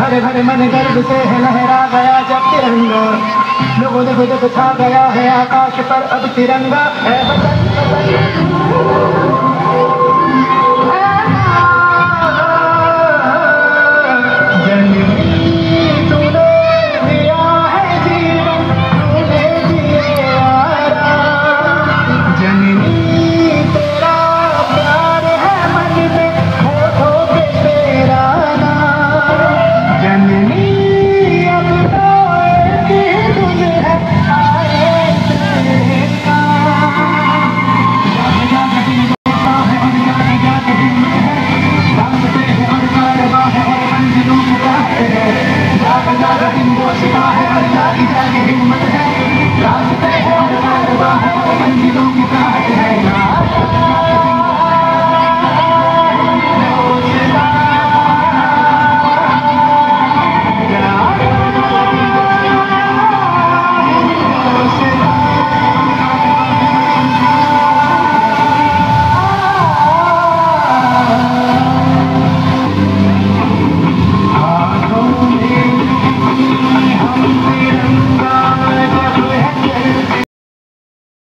भरे भरे मन गर्भ से है लहरा गया जब तिरंगा। लोगों देखो देखो छा गया है आकाश पर, अब तिरंगा है वतन वतन हिम्मत है रास्ते हैं मंजिलों की राह है।